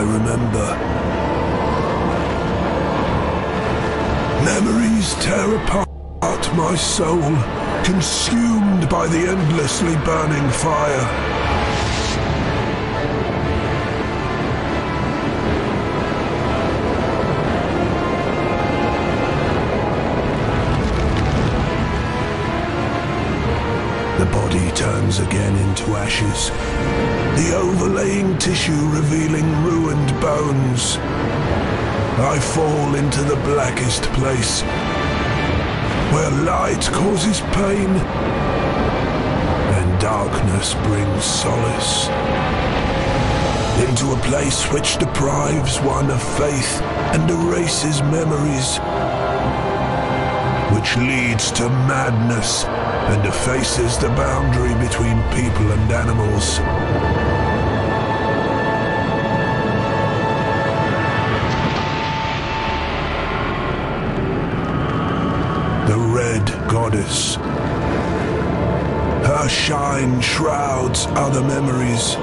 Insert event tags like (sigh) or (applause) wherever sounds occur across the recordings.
I remember. Memories tear apart my soul, consumed by the endlessly burning fire. The body turns again into ashes, the overlaying tissue revealing ruined bones. I fall into the blackest place, where light causes pain and darkness brings solace. Into a place which deprives one of faith and erases memories, which leads to madness and effaces the boundary between people and animals. Her shine shrouds other memories.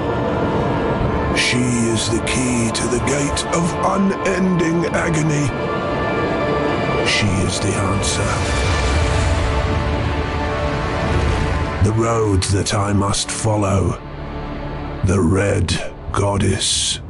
She is the key to the gate of unending agony. She is the answer. The road that I must follow. The Red Goddess.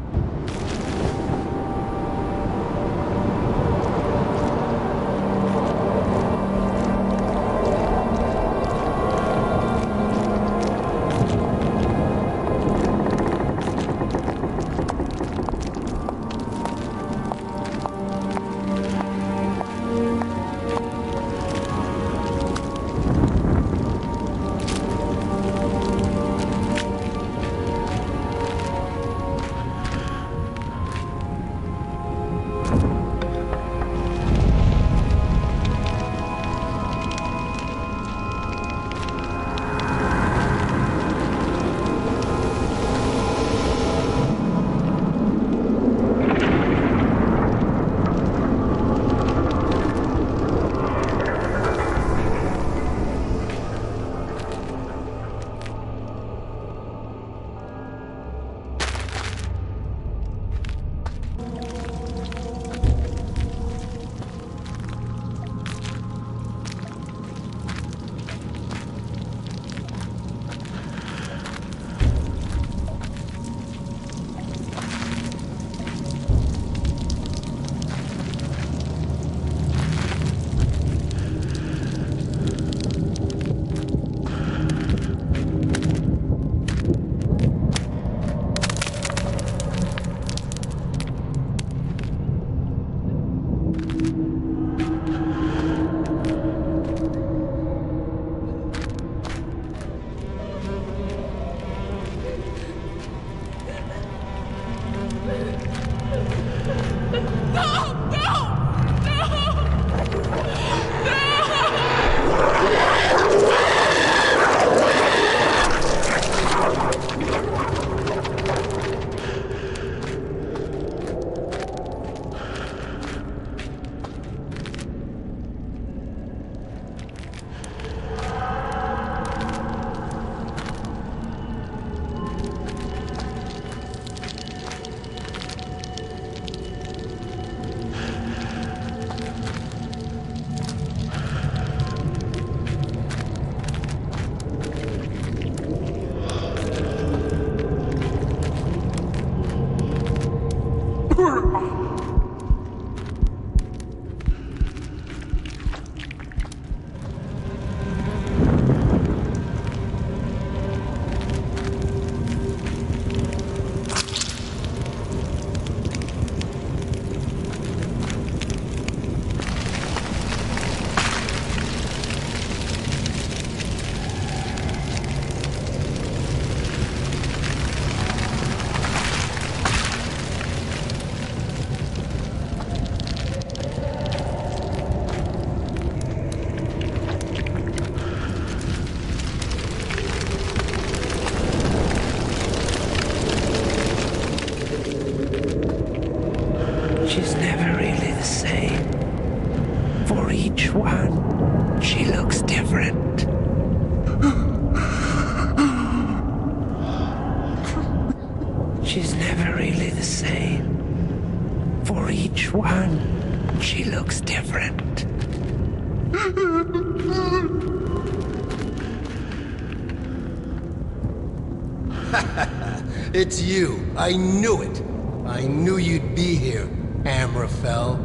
I knew it. I knew you'd be here, Amraphel.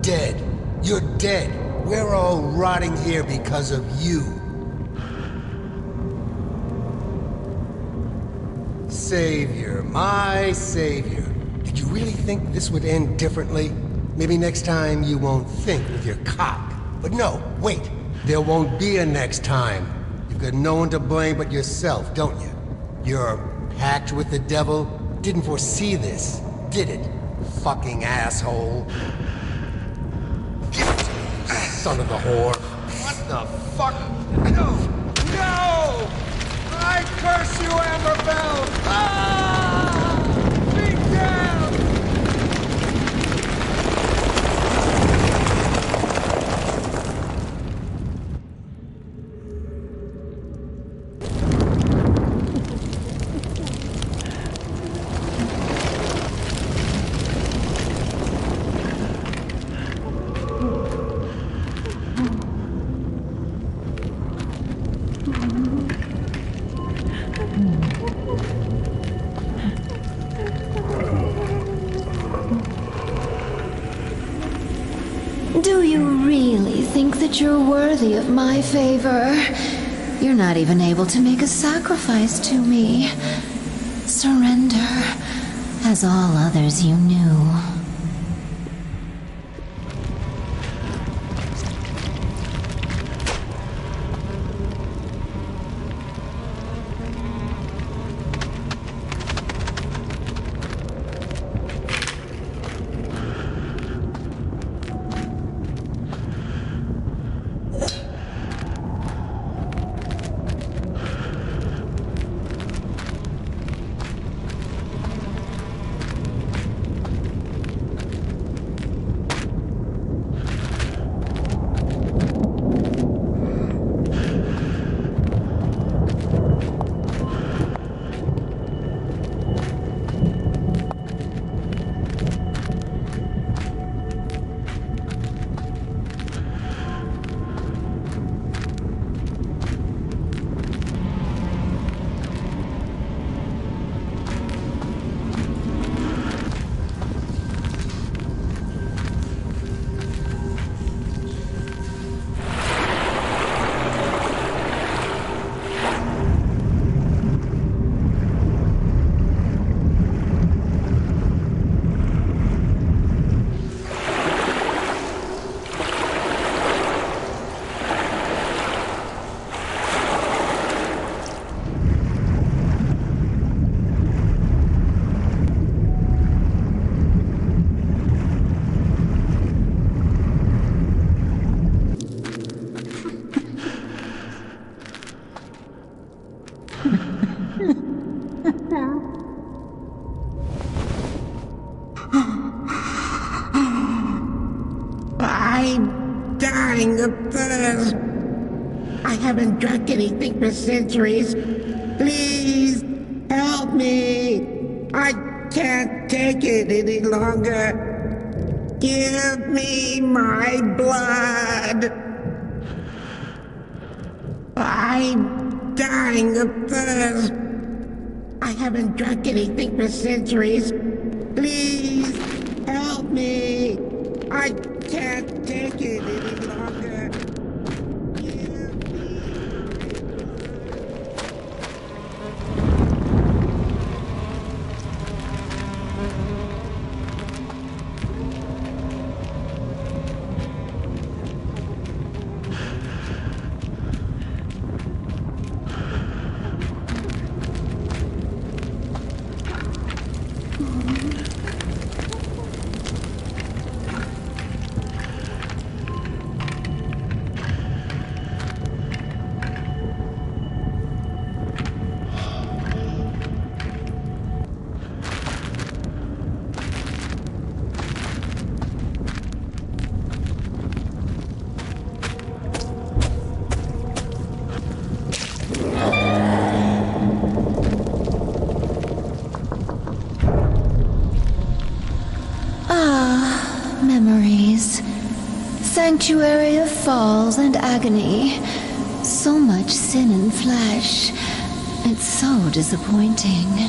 Dead. You're dead. We're all rotting here because of you. Savior, my savior. Did you really think this would end differently? Maybe next time you won't think with your cock. But no, wait. There won't be a next time. You've got no one to blame but yourself, don't you? You're pact with the devil didn't foresee this, did it? Fucking asshole. Give it to me, son of a whore. What the fuck? No! No! I curse you, Amraphel! Favor? You're not even able to make a sacrifice to me. Surrender, as all others you knew. Haven't drunk anything for centuries. Please help me. I can't take it any longer. Give me my blood. I'm dying of thirst. I haven't drunk anything for centuries. disappointing.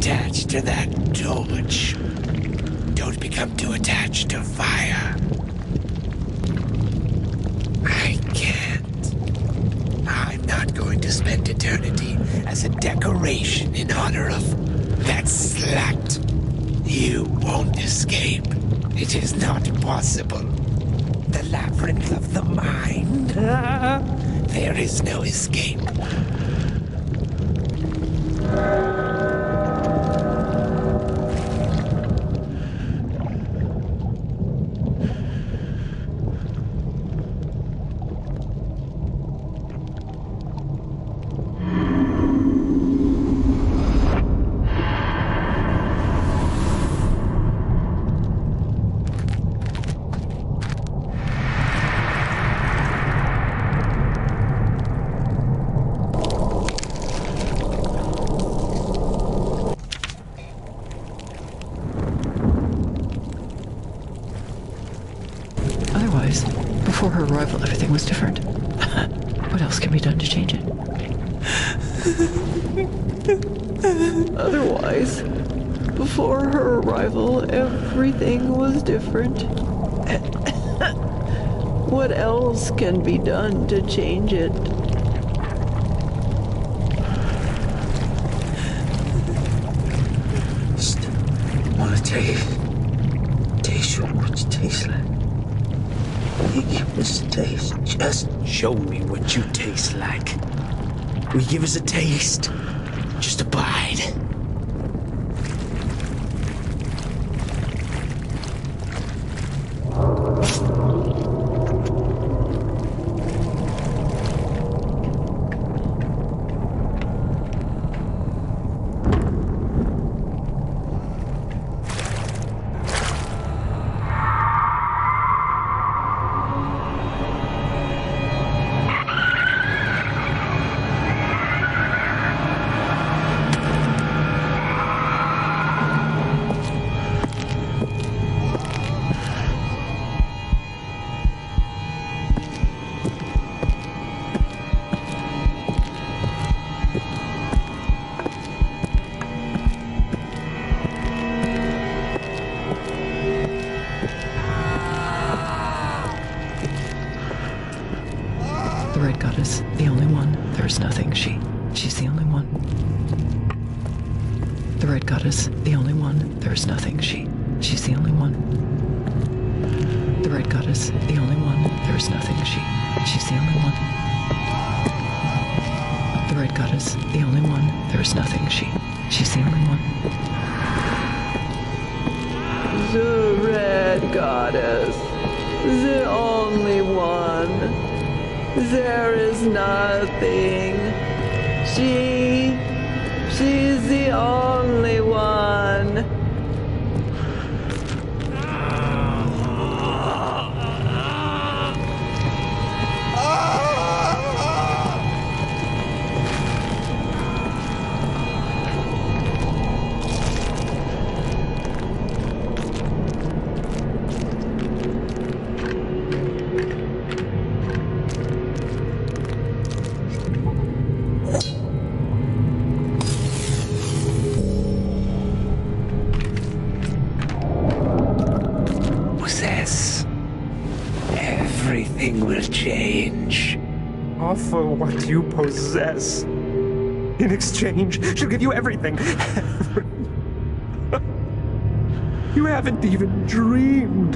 attached to that torch. Don't become too attached to fire. can be done to change it. Just want to taste. Taste what tastes like. You give us a taste. Just show me what you taste like. We give us a taste. There's nothing. She, she's the only one. The red goddess, the only one. There's nothing. She, she's the only one. The red goddess, the only one. There's nothing. She, she's the only one. The red goddess, the only one. There's nothing. She, she's the only one. The red goddess, the only one. There is nothing. She, she's the only one. You everything. (laughs) you haven't even dreamed.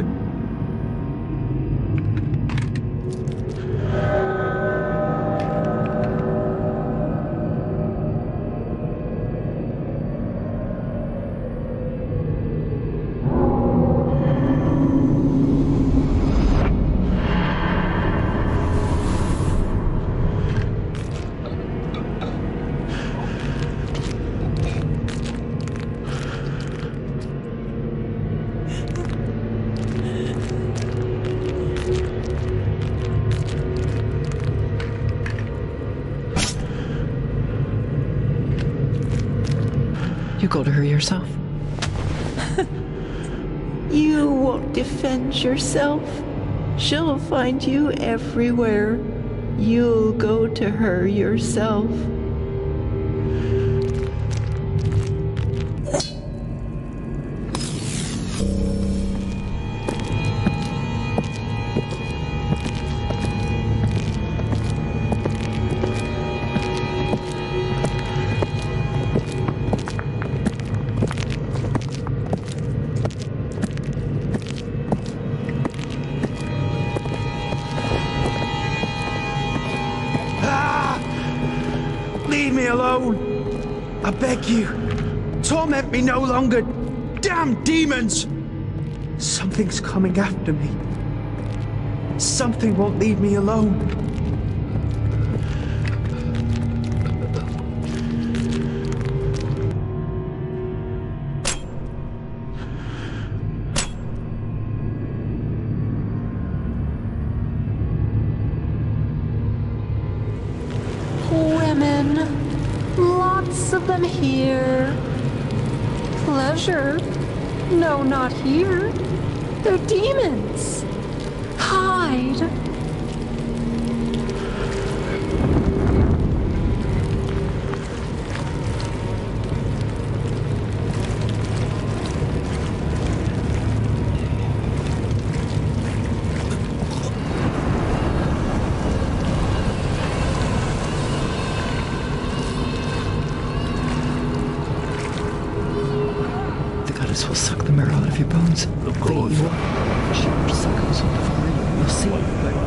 Yourself. She'll find you everywhere. You'll go to her yourself. Something's coming after me. Something won't leave me alone.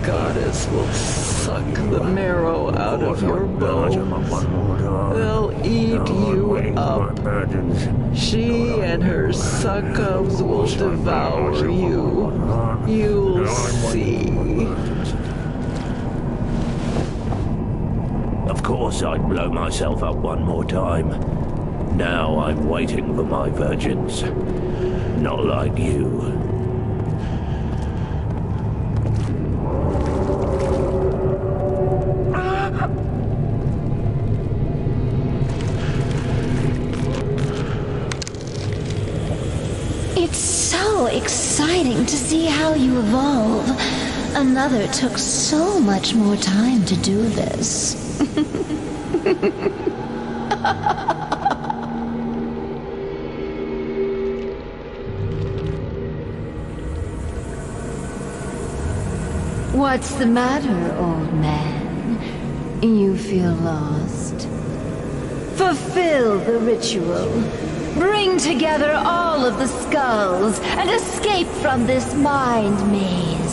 Goddess will suck the marrow out of your bones. They'll eat you up. She and her succubs will devour you. You'll see. Of course, I'd blow myself up one more time. Now I'm waiting for my virgins. Not like you. to see how you evolve. Another took so much more time to do this. (laughs) What's the matter, old man? You feel lost? Fulfill the ritual. Bring together all of the skulls and escape from this mind maze.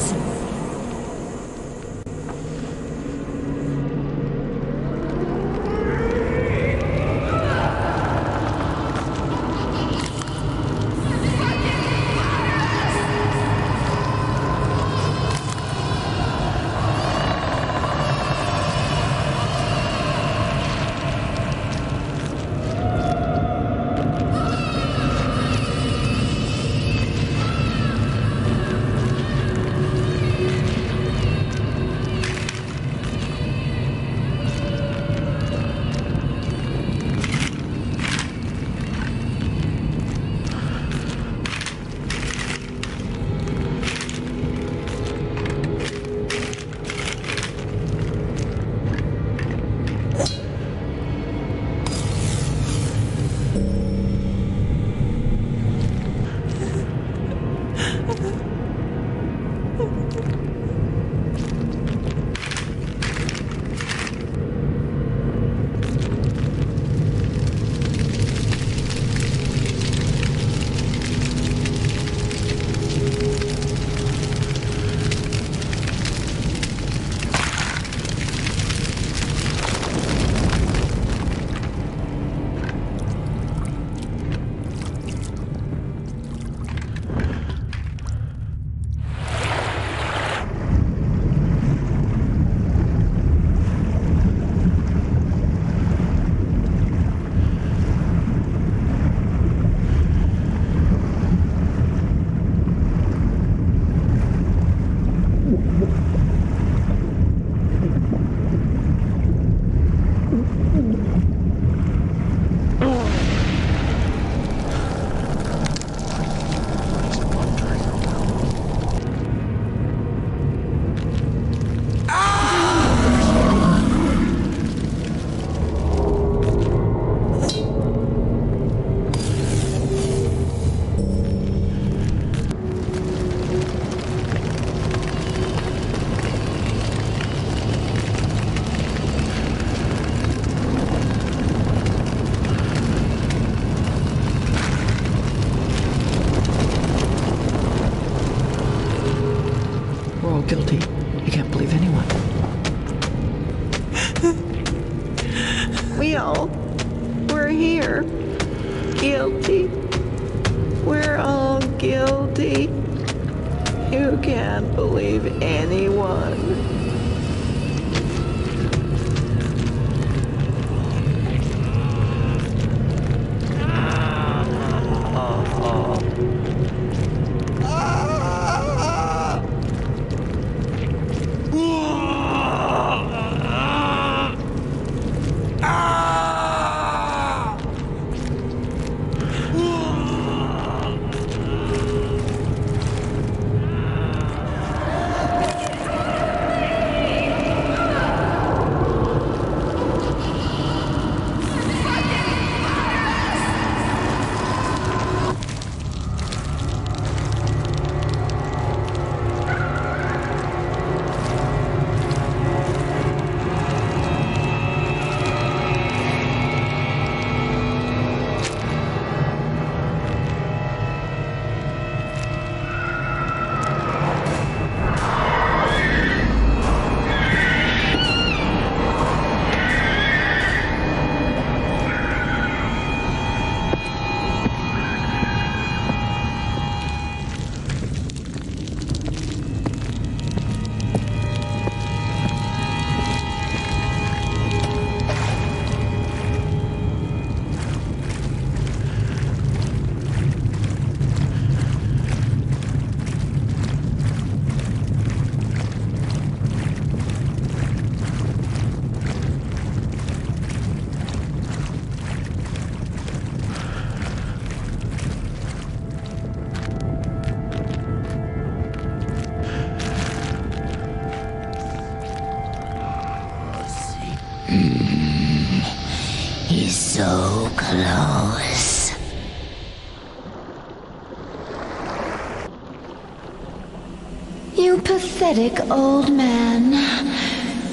pathetic old man.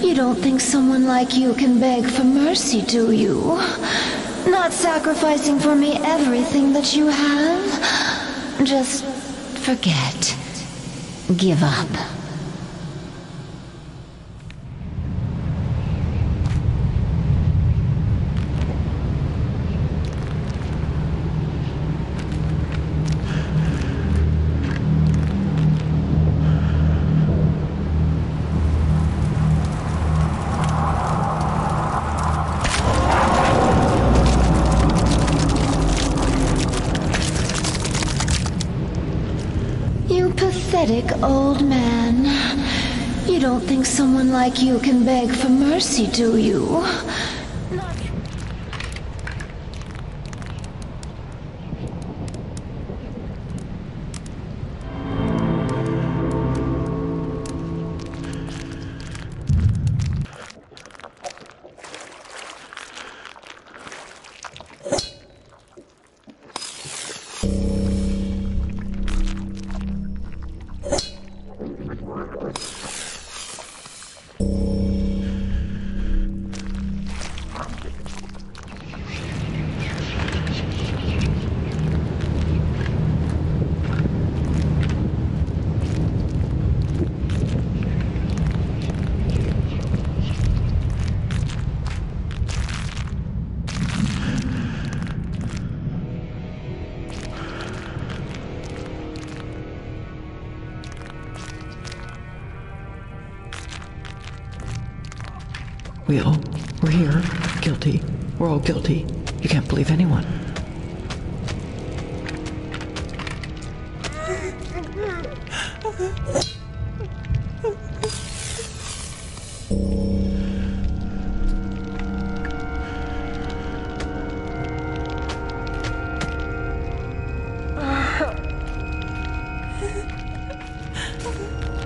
You don't think someone like you can beg for mercy, do you? Not sacrificing for me everything that you have? Just forget. Give up. Like you can beg for mercy, do you? Guilty. You can't believe anyone.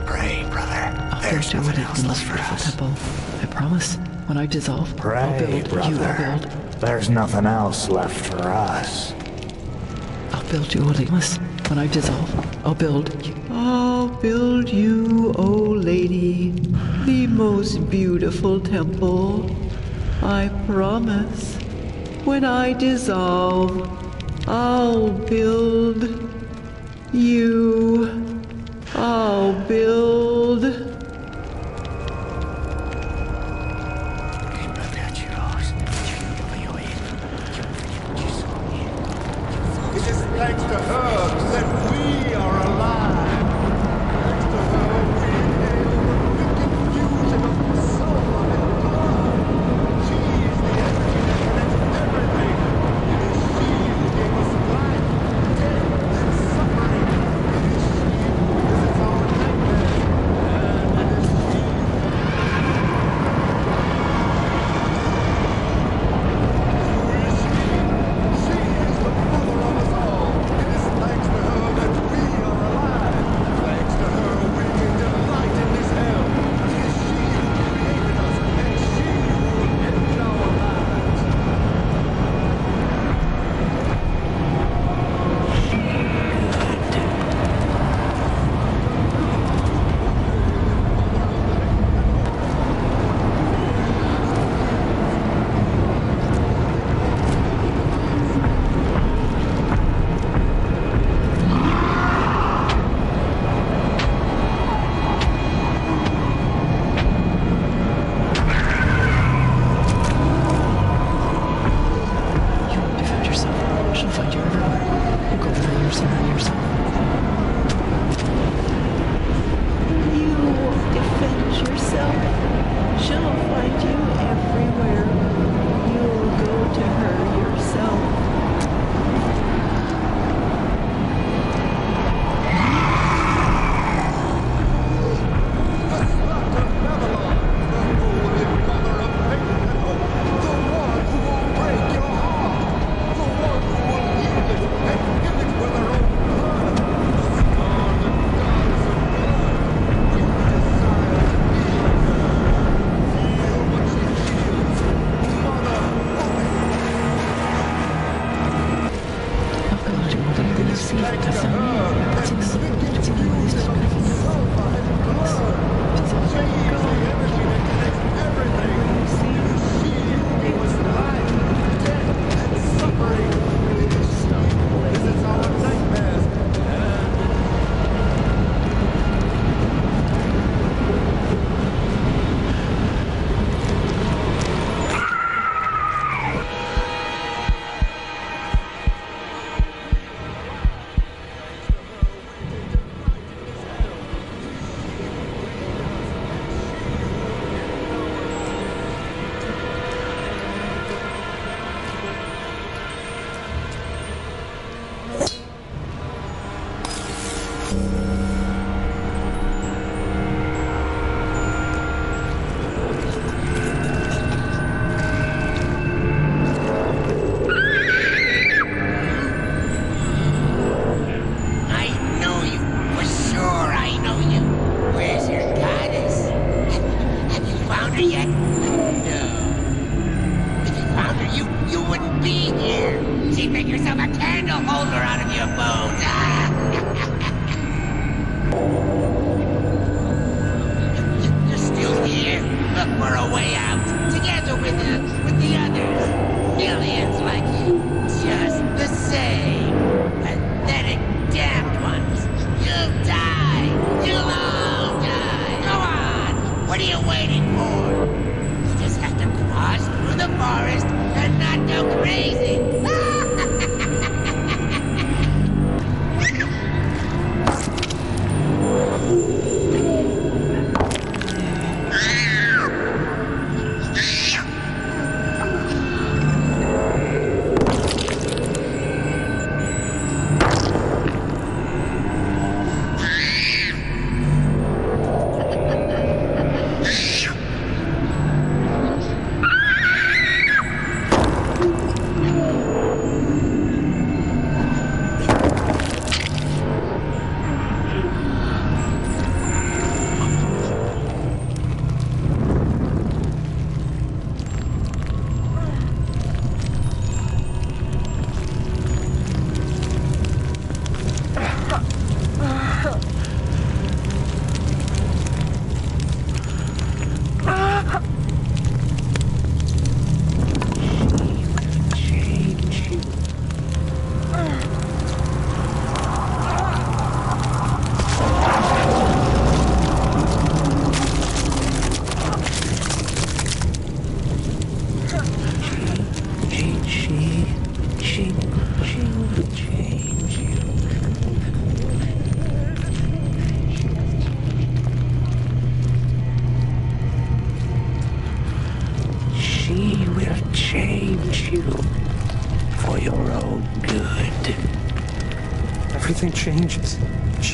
Pray, brother. I'll There's do nothing it else in left this for us. I promise. When I dissolve, I'll build. You, I'll build. There's nothing else left for us. I'll build you, Olemus. When I dissolve, I'll build you. I'll build you, oh lady, the most beautiful temple. I promise. When I dissolve, I'll build you. I'll build.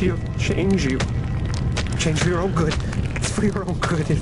you. Change you. Change for your own good. It's for your own good.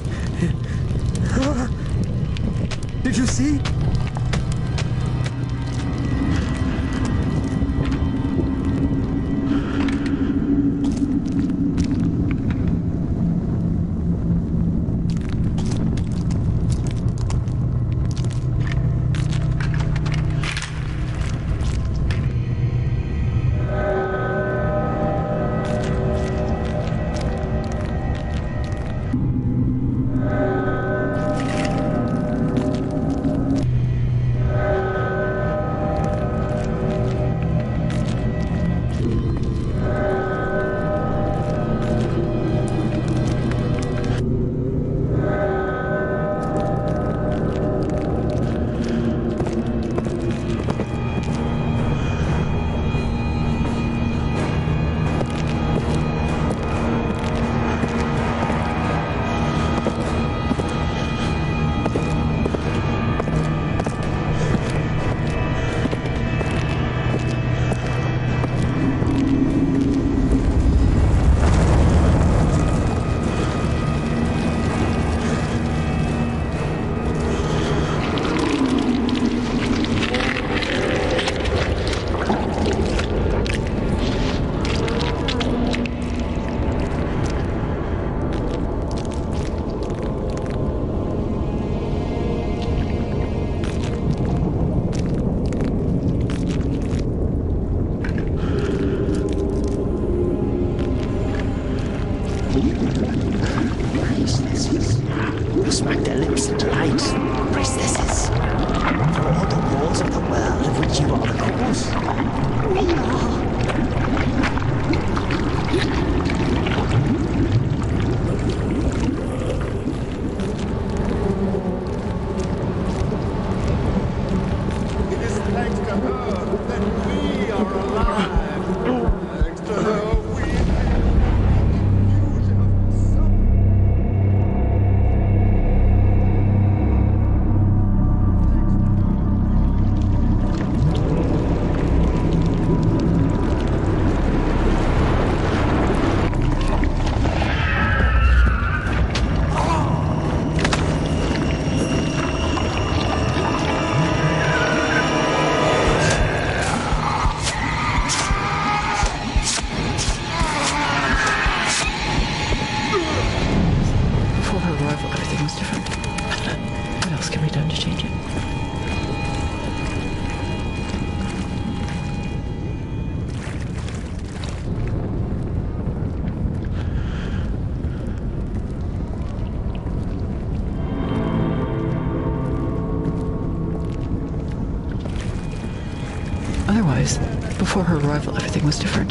Was different.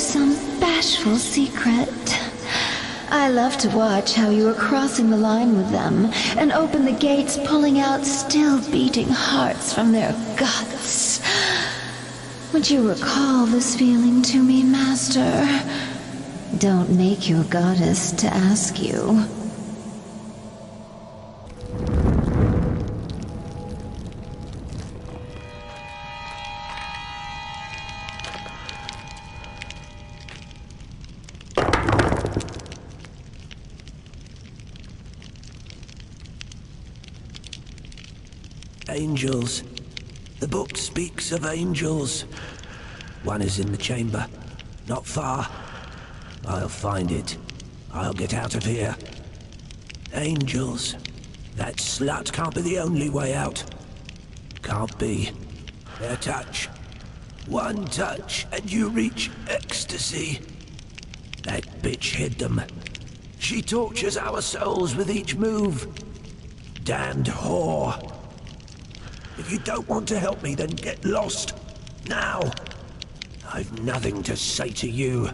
Some bashful secret? I love to watch how you are crossing the line with them and open the gates, pulling out still beating hearts from their guts. Would you recall this feeling to me, Master? Don't make your goddess to ask you. Of angels. One is in the chamber, not far. I'll find it. I'll get out of here. Angels. That slut can't be the only way out. Can't be. Their touch. One touch and you reach ecstasy. That bitch hid them. She tortures our souls with each move. Damned whore. If you don't want to help me, then get lost. Now. I've nothing to say to you.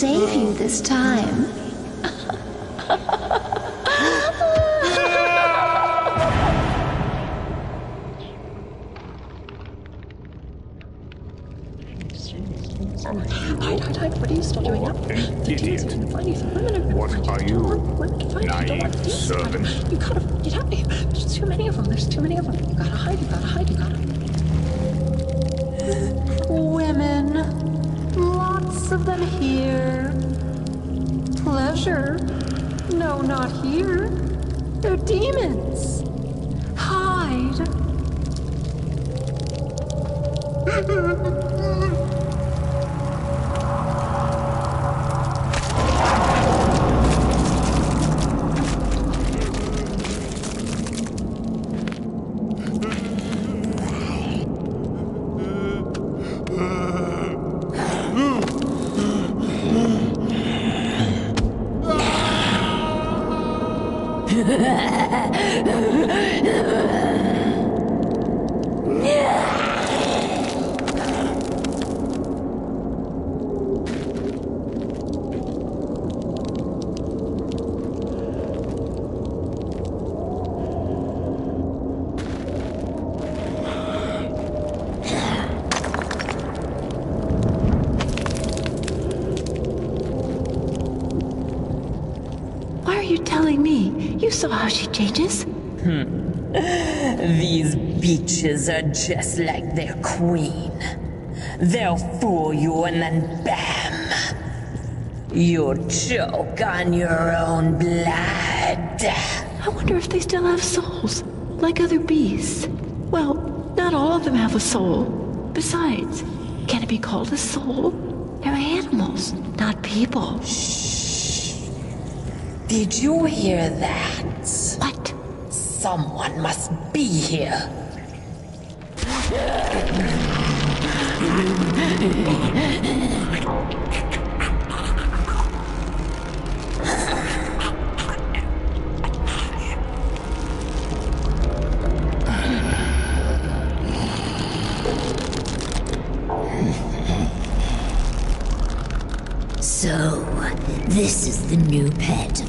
Save you this time. Me you saw how she changes? Hmm. (laughs) These beaches are just like their queen. They'll fool you and then bam! You'll choke on your own blood. I wonder if they still have souls, like other beasts. Well, not all of them have a soul. Besides, can it be called a soul? They're animals, not people. Did you hear that? What? Someone must be here. (laughs)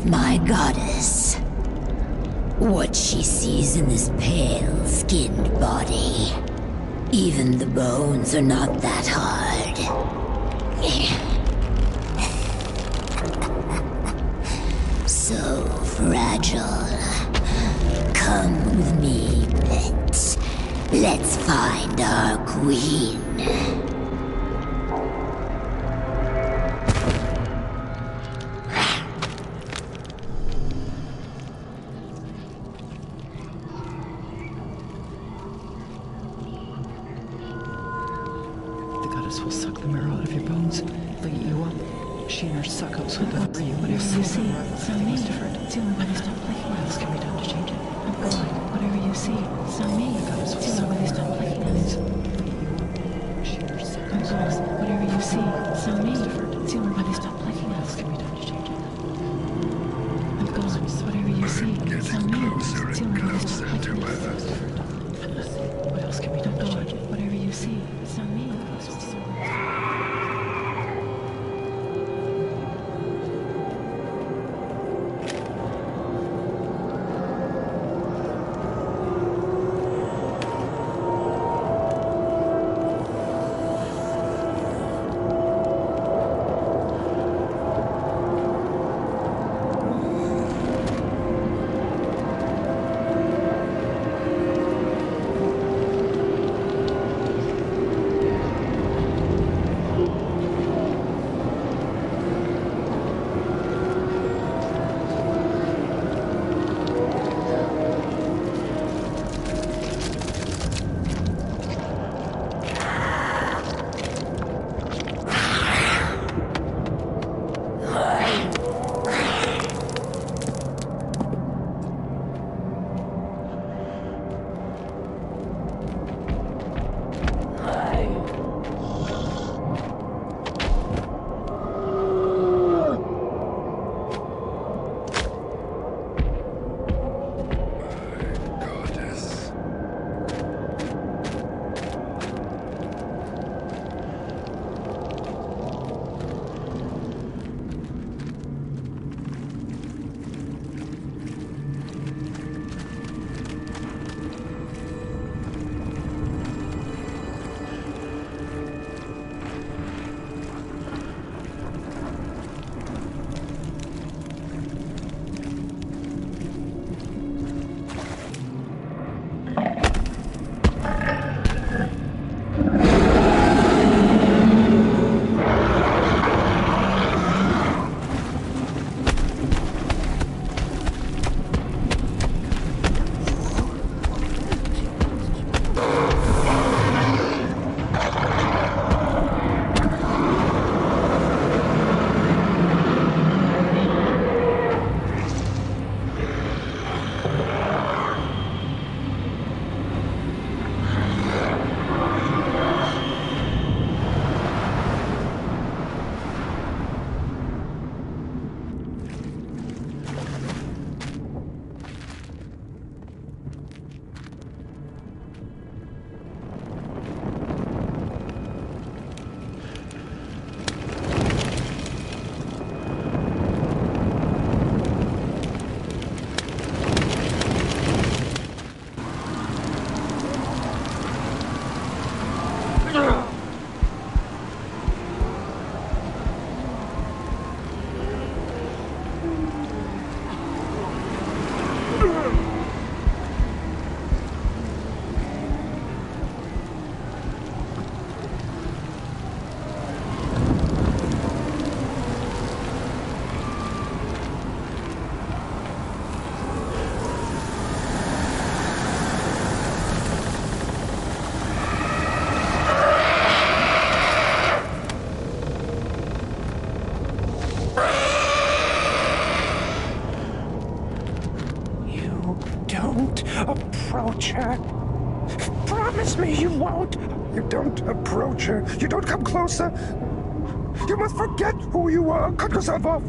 my goddess. What she sees in this pale skinned body. Even the bones are not that hard. closer. You must forget who you are. Cut yourself off.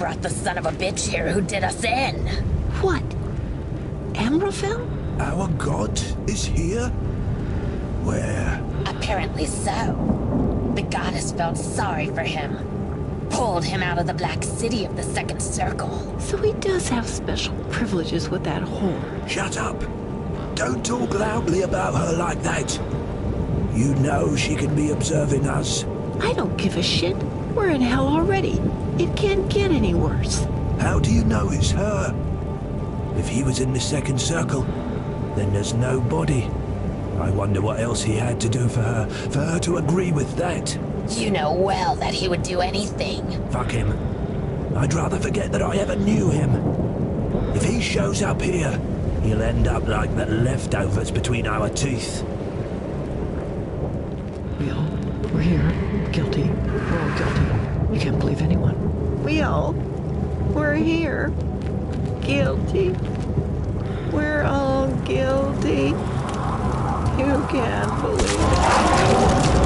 Brought the son of a bitch here who did us in. What? Amraphel? Our god is here? Where? Apparently so. The goddess felt sorry for him. Pulled him out of the Black City of the Second Circle. So he does have special privileges with that whore. Shut up. Don't talk loudly about her like that. You know she can be observing us. I don't give a shit. We're in hell already. It can't get any worse. How do you know it's her? If he was in the second circle, then there's no body. I wonder what else he had to do for her, for her to agree with that. You know well that he would do anything. Fuck him. I'd rather forget that I ever knew him. If he shows up here, he'll end up like the leftovers between our teeth. We all, we're here. Guilty. We're all guilty. You can't believe anyone. We all, we're here. Guilty. We're all guilty. You can't believe it.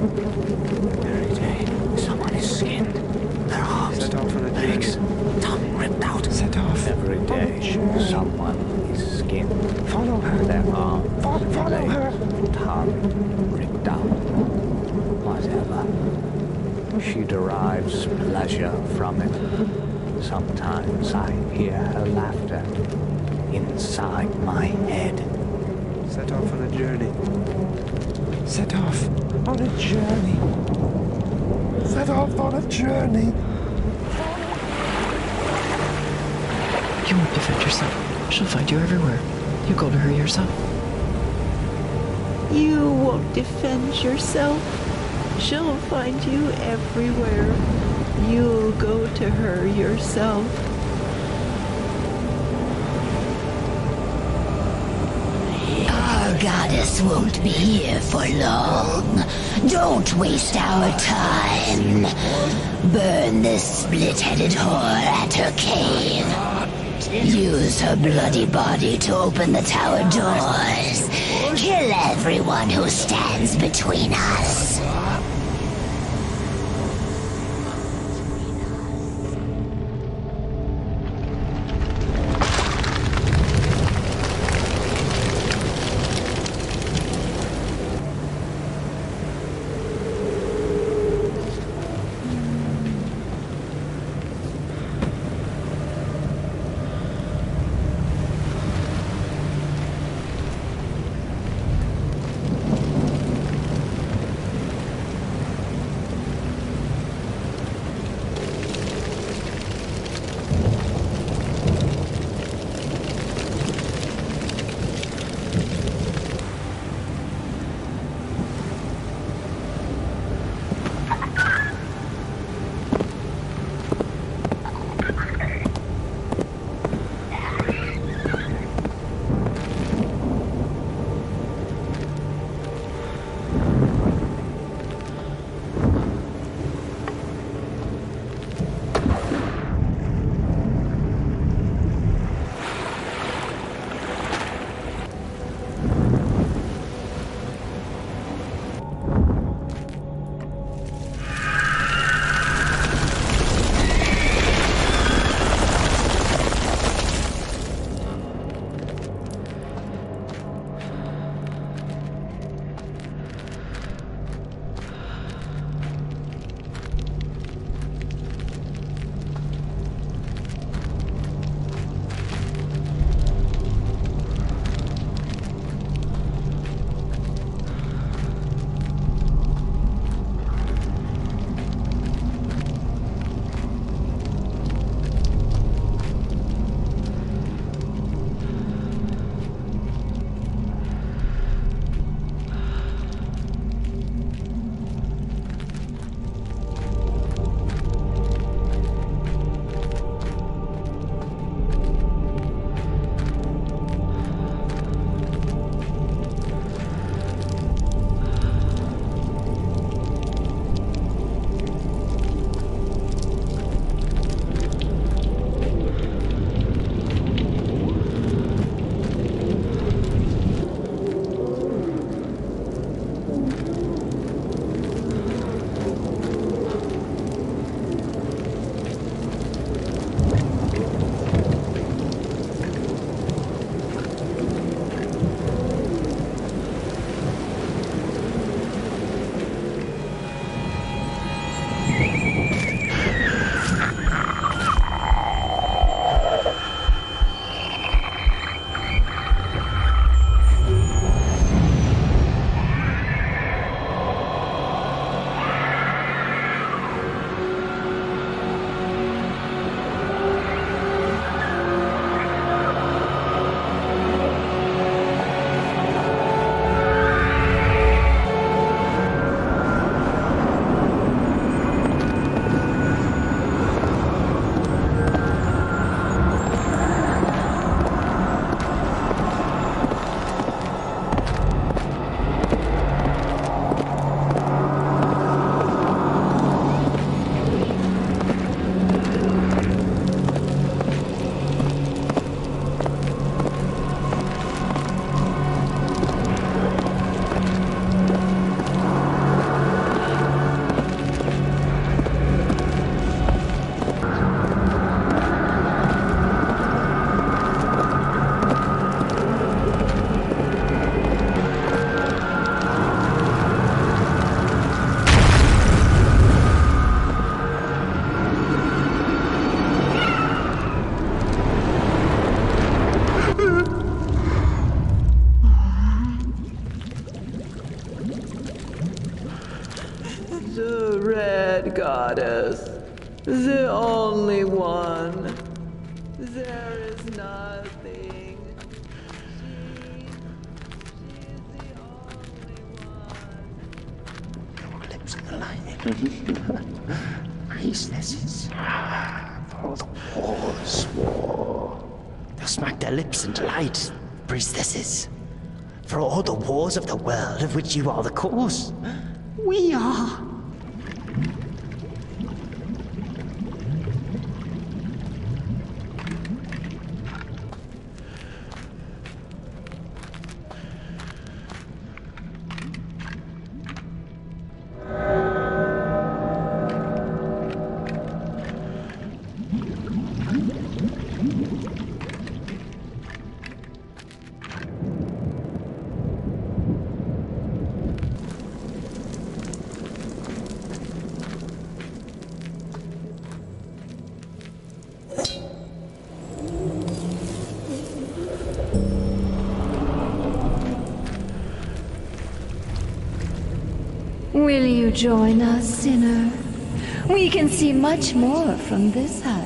Every day, someone is skinned. Their arms, Set off on legs, tongue ripped out. Set off. Every day, someone is skinned. Follow her. Their arms, Follow, follow her. tongue ripped out. Whatever. She derives pleasure from it. Sometimes I hear her laughter inside my head. Set off on a journey. Set off on a journey. Set off on a journey. You won't defend yourself. She'll find you everywhere. You go to her yourself. You won't defend yourself. She'll find you everywhere. You'll go to her yourself. Our goddess won't be here for long. Don't waste our time. Burn this split-headed whore at her cave. Use her bloody body to open the tower doors. Kill everyone who stands between us. The only one. There is nothing. lips in the light. (laughs) Priestesses. For the war's war. They'll smack their lips into light, priestesses. For all the wars of the world of which you are the cause. Join us, sinner? We can see much more from this height.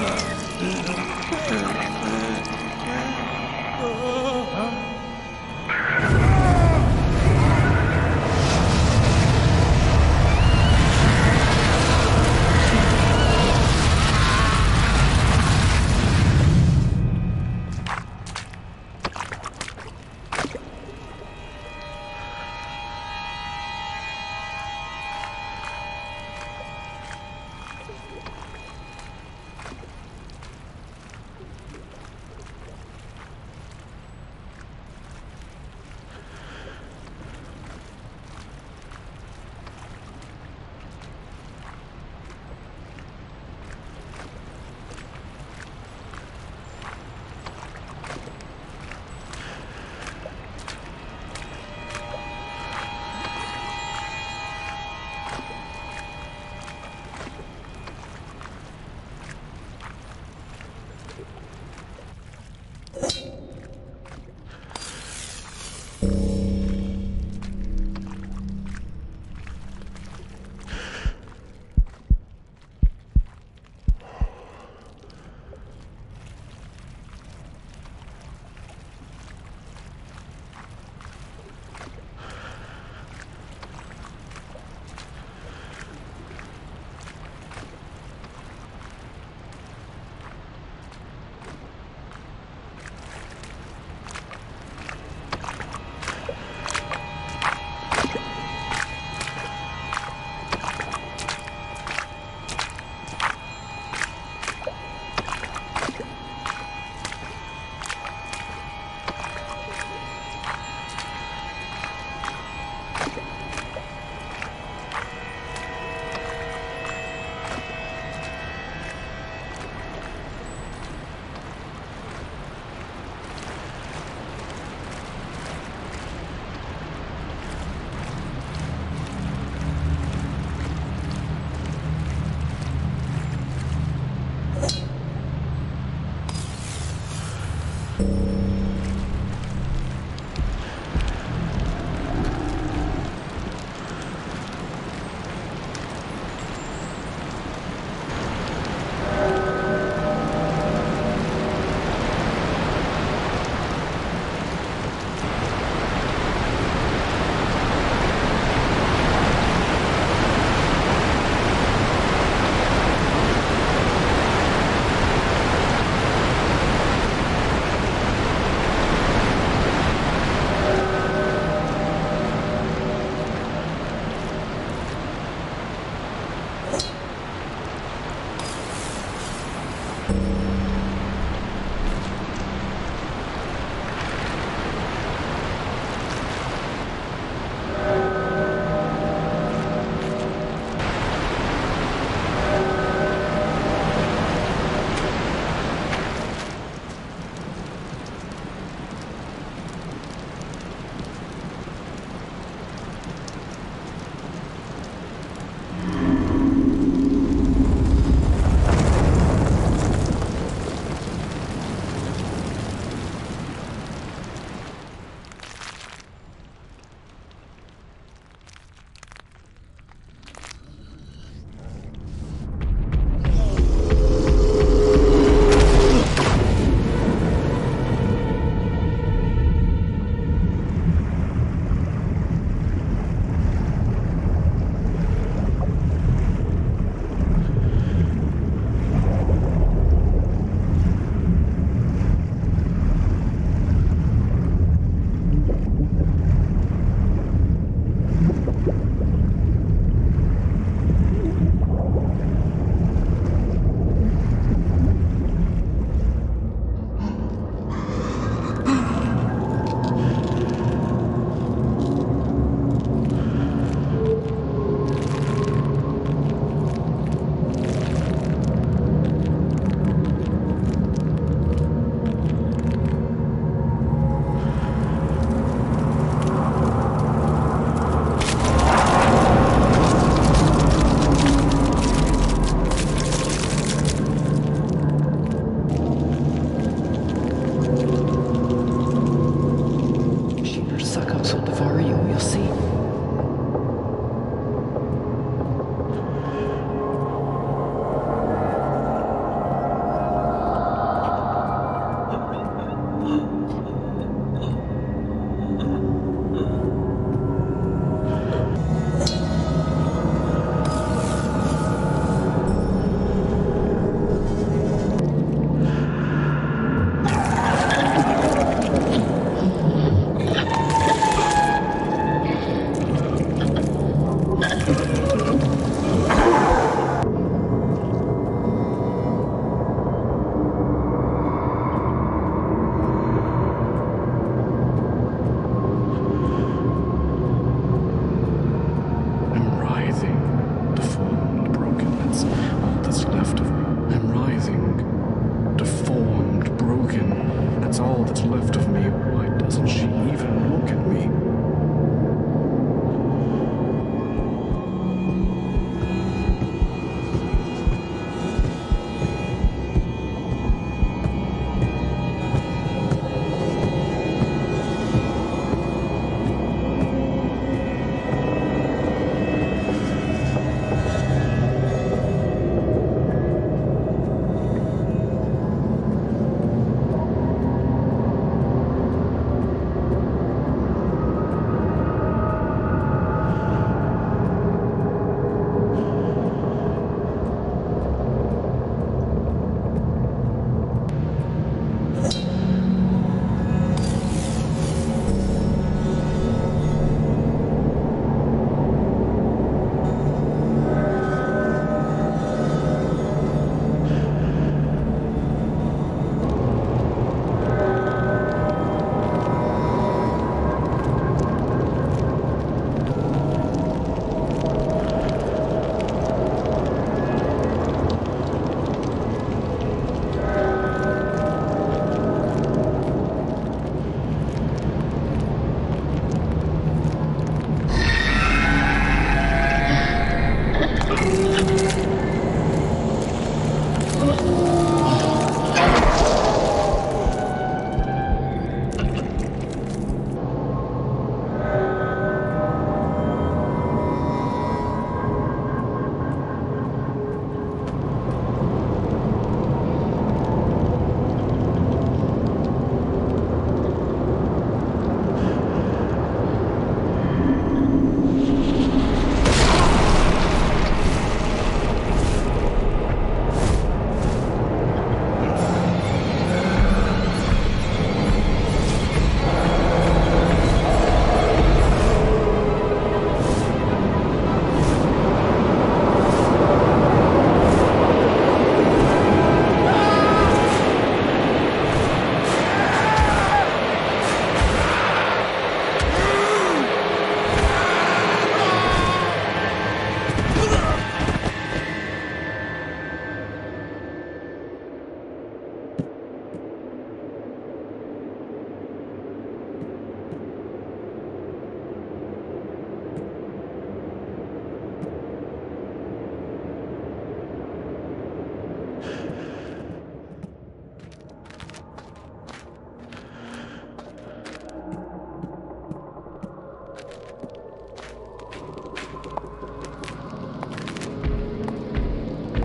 음.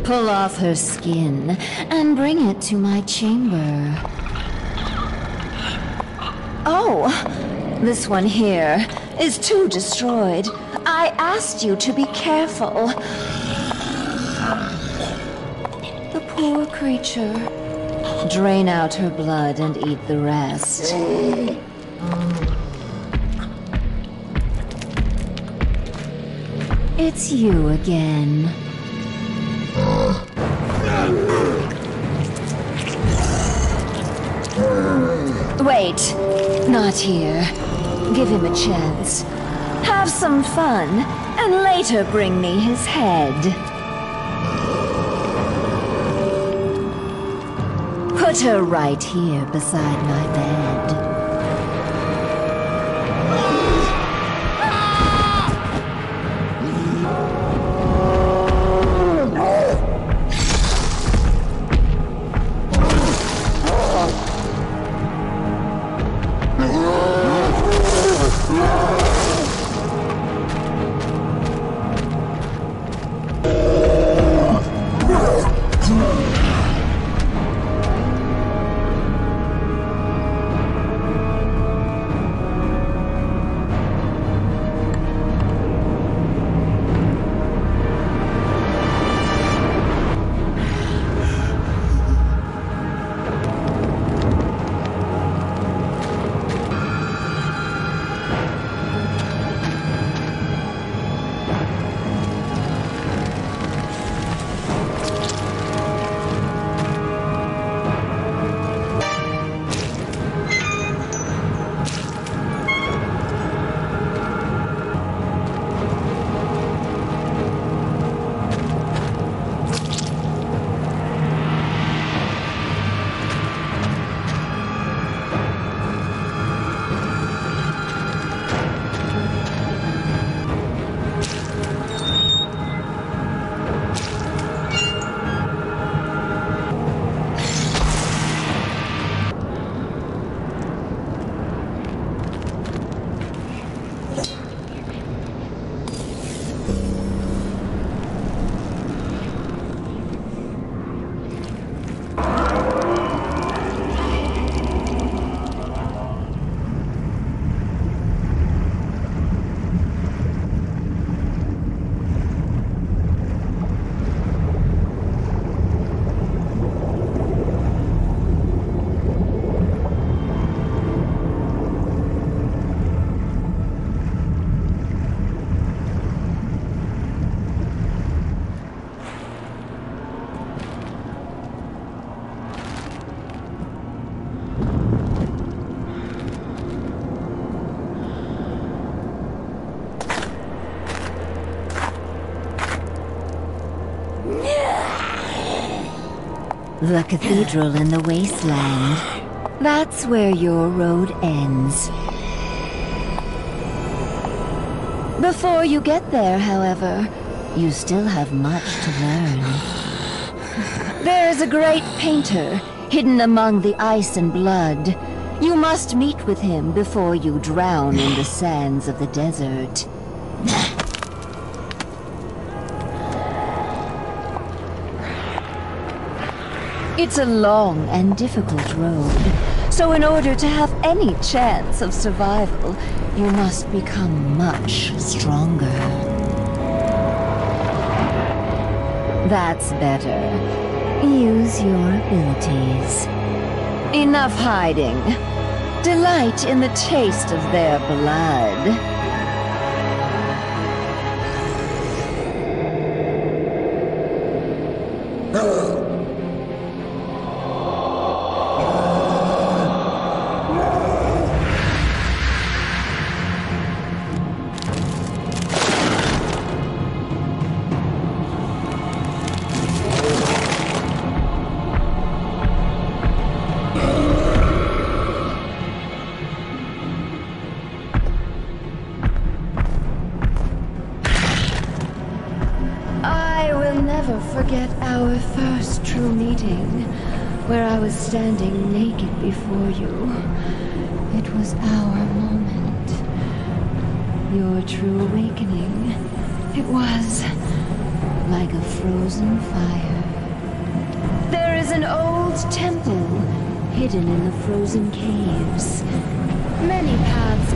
Pull off her skin and bring it to my chamber. Oh, this one here is too destroyed. I asked you to be careful. The poor creature. Drain out her blood and eat the rest. It's you again. Not here. Give him a chance. Have some fun, and later bring me his head. Put her right here beside my bed. The cathedral in the wasteland. That's where your road ends. Before you get there, however, you still have much to learn. There is a great painter hidden among the ice and blood. You must meet with him before you drown in the sands of the desert. It's a long and difficult road, so in order to have any chance of survival, you must become much stronger. That's better. Use your abilities. Enough hiding. Delight in the taste of their blood. true awakening. It was like a frozen fire. There is an old temple hidden in the frozen caves. Many paths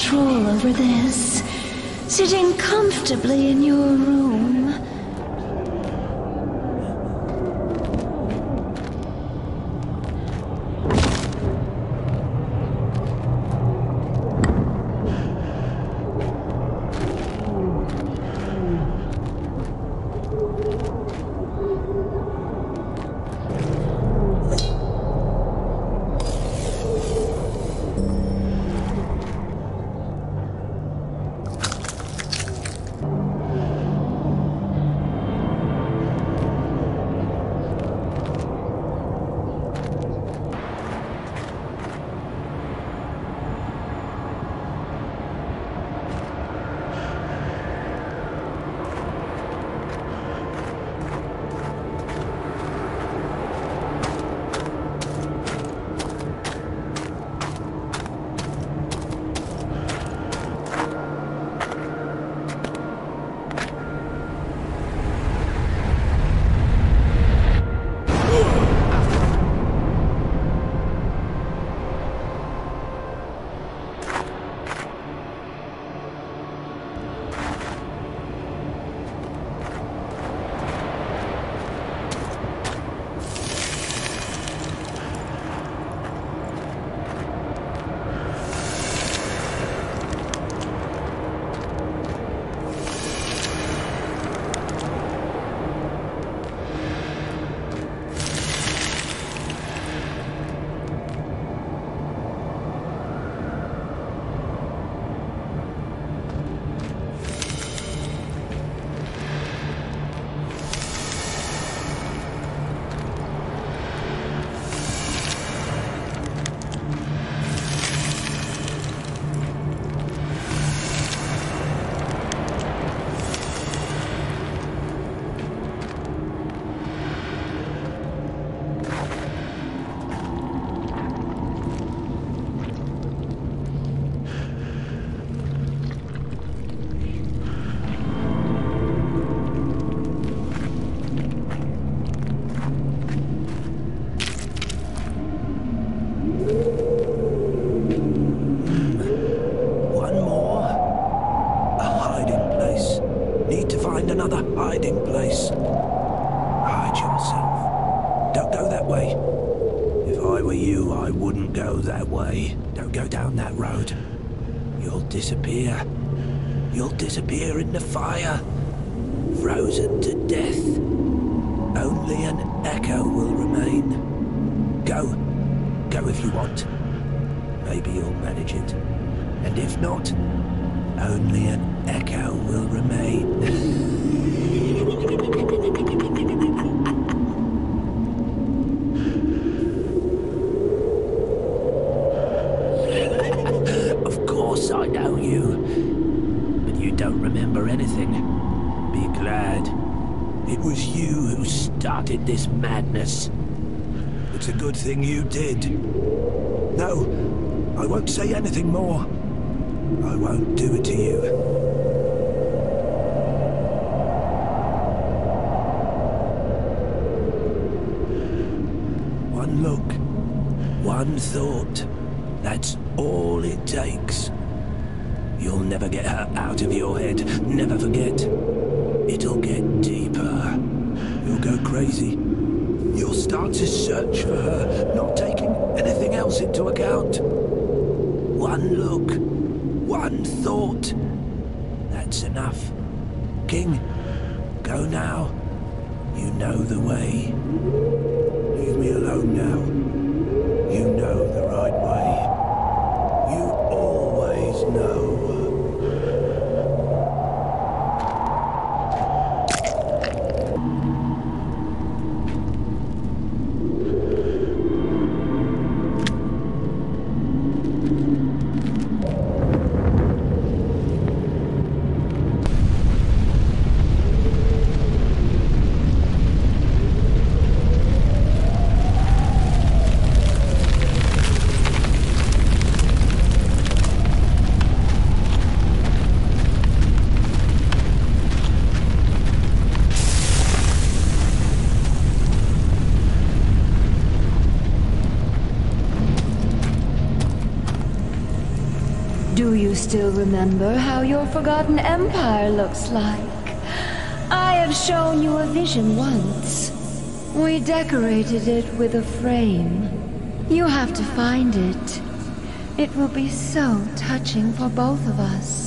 control over this? Sitting comfortably in your room? You'll in the fire. Frozen to death. Only an echo will remain. Go. Go if you want. Maybe you'll manage it. And if not, only an echo will remain. (laughs) of course I know you. But you don't remember anything. Be glad. It was you who started this madness. It's a good thing you did. No, I won't say anything more. I won't do it to you. One look, one thought. That's all it takes. You'll never get her out of your head. Never forget. Still remember how your forgotten empire looks like? I have shown you a vision once. We decorated it with a frame. You have to find it. It will be so touching for both of us.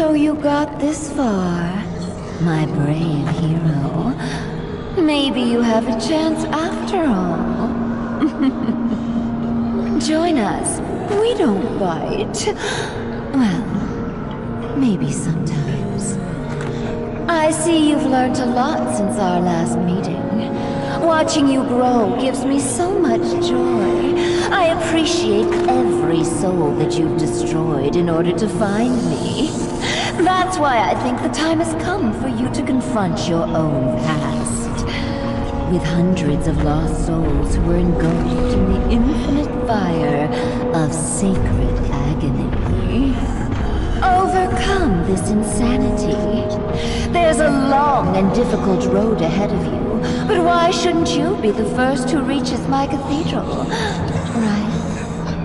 So you got this far, my brave hero. Maybe you have a chance after all. (laughs) Join us. We don't bite. Well, maybe sometimes. I see you've learned a lot since our last meeting. Watching you grow gives me so much joy. I appreciate every soul that you've destroyed in order to find me. That's why I think the time has come for you to confront your own past. With hundreds of lost souls who were engulfed in the infinite fire of sacred agony. Overcome this insanity. There's a long and difficult road ahead of you, but why shouldn't you be the first who reaches my cathedral? Right?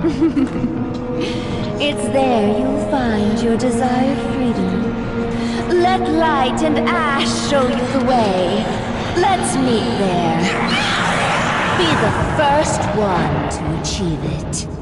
(laughs) it's there you'll find your desired freedom. Let light and ash show you the way. Let's meet there. Be the first one to achieve it.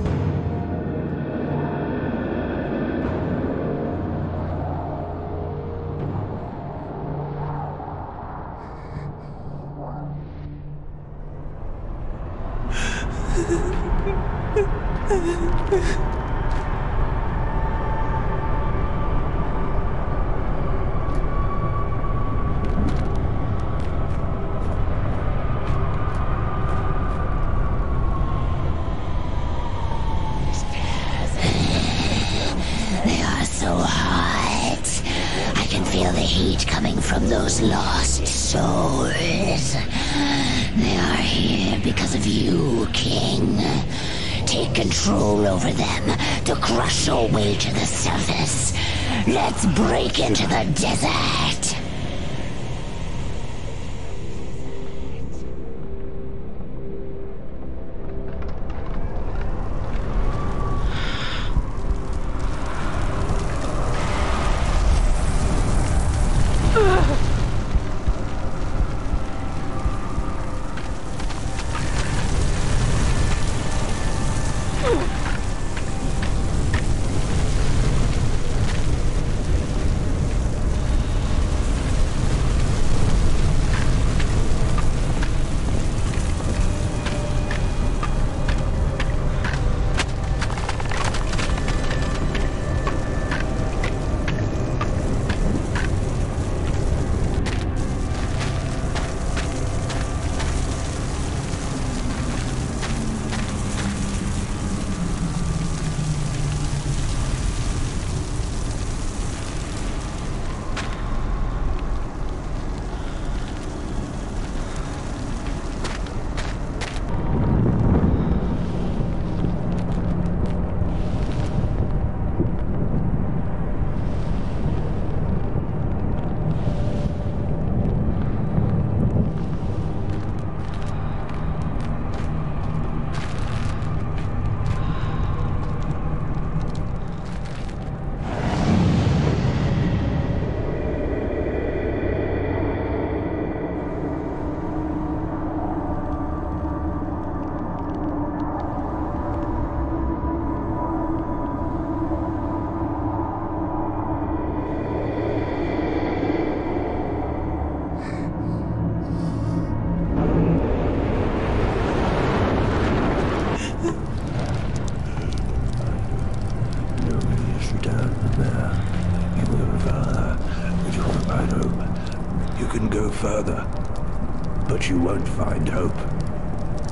Won't find hope.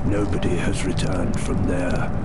Nobody has returned from there.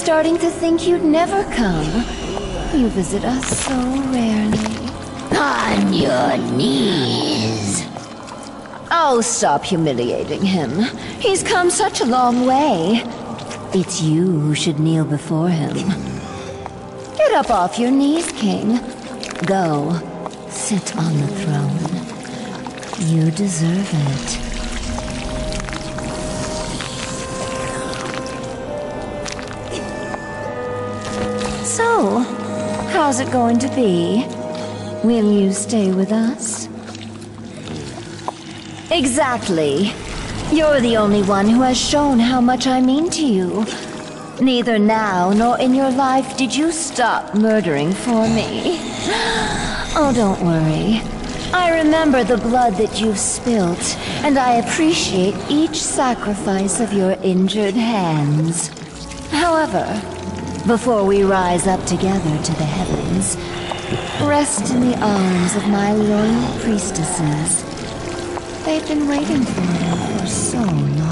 Starting to think you'd never come. You visit us so rarely. On your knees. Oh, stop humiliating him. He's come such a long way. It's you who should kneel before him. Get up off your knees, King. Go. Sit on the throne. You deserve it. How's it going to be? Will you stay with us? Exactly. You're the only one who has shown how much I mean to you. Neither now nor in your life did you stop murdering for me. (gasps) Oh, don't worry. I remember the blood that you've spilt, and I appreciate each sacrifice of your injured hands. However, before we rise up together to the heavens, rest in the arms of my loyal priestesses. They've been waiting for you for so long.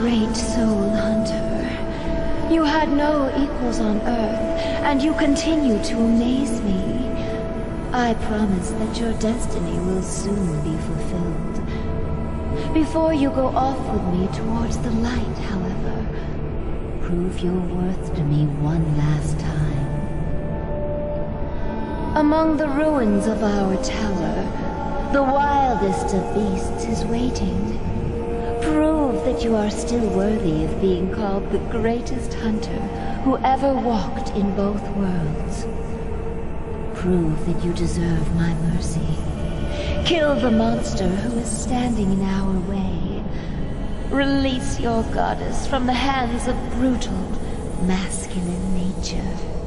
Great soul hunter. You had no equals on Earth, and you continue to amaze me. I promise that your destiny will soon be fulfilled. Before you go off with me towards the light, however, prove your worth to me one last time. Among the ruins of our tower, the wildest of beasts is waiting. Prove that you are still worthy of being called the greatest hunter who ever walked in both worlds. Prove that you deserve my mercy. Kill the monster who is standing in our way. Release your goddess from the hands of brutal, masculine nature.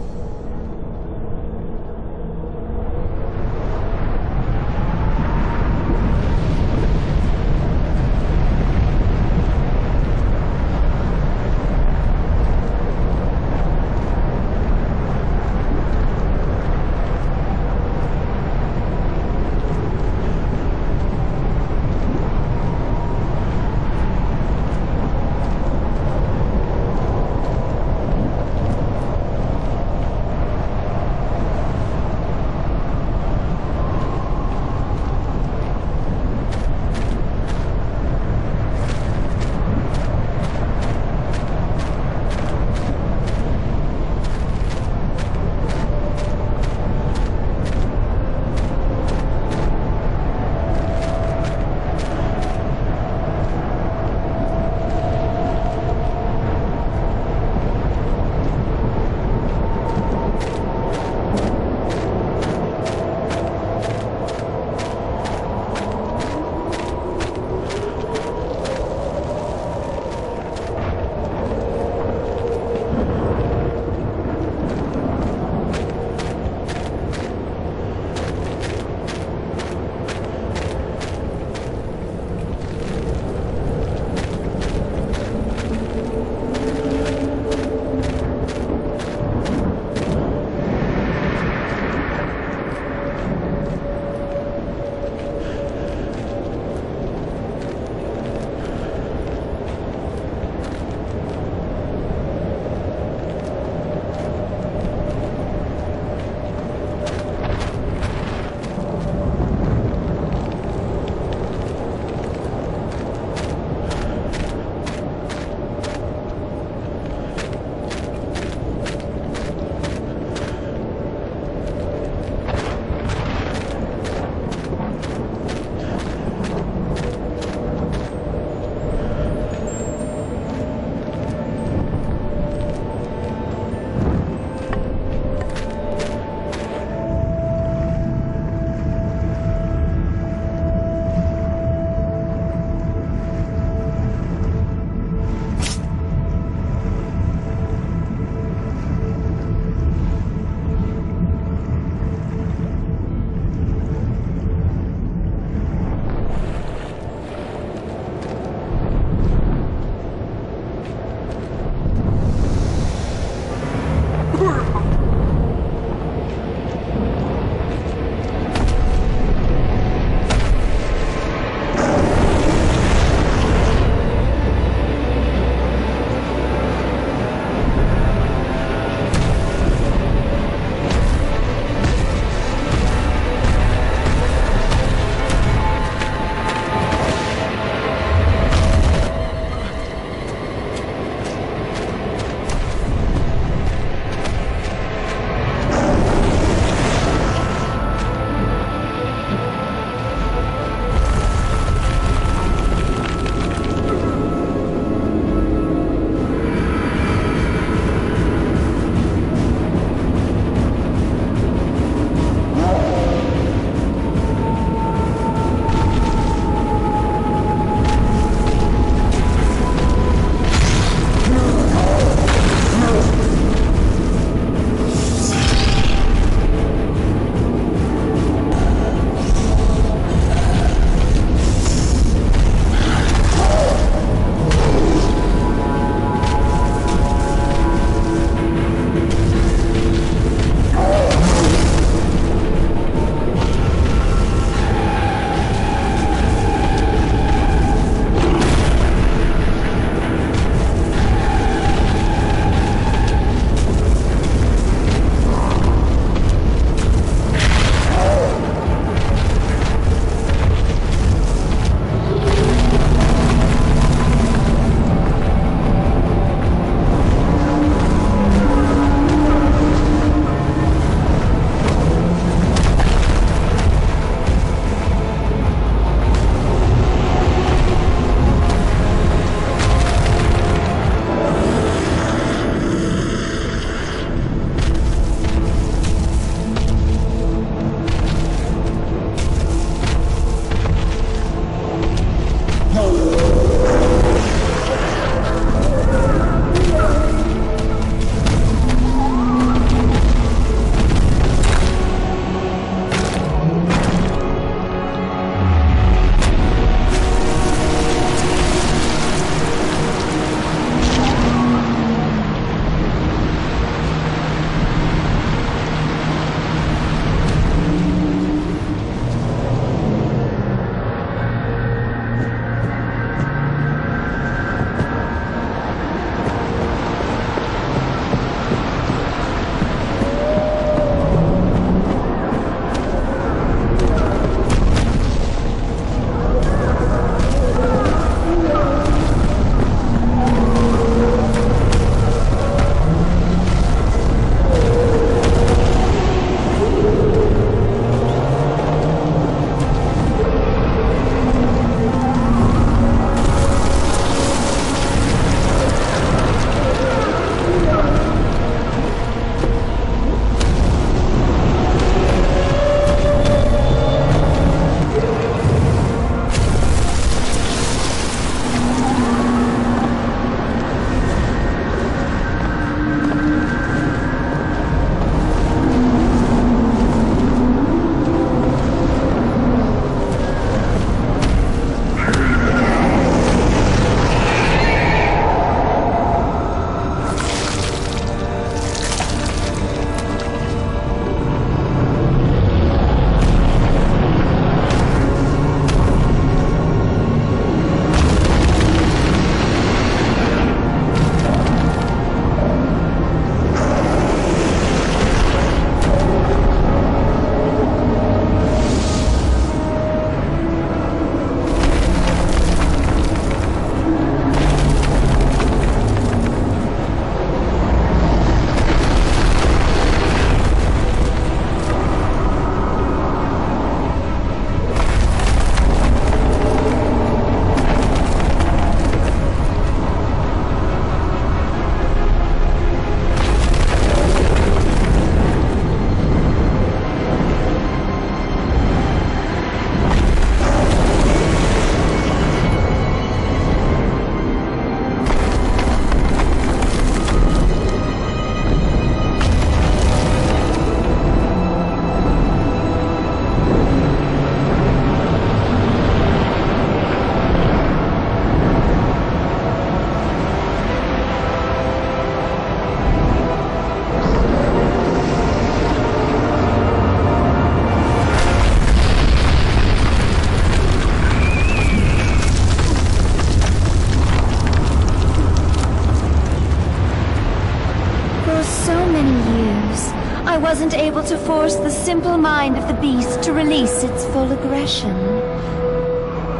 Wasn't able to force the simple mind of the beast to release its full aggression.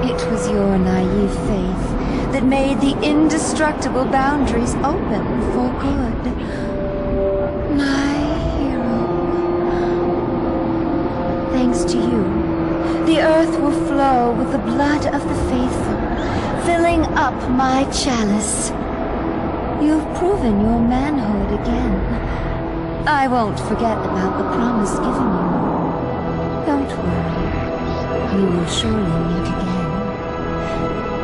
It was your naive faith that made the indestructible boundaries open for good. My hero. Thanks to you, the earth will flow with the blood of the faithful, filling up my chalice. You've proven your manhood again. I won't forget about the promise given you. Don't worry. We will surely meet again.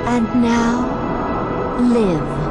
And now, live,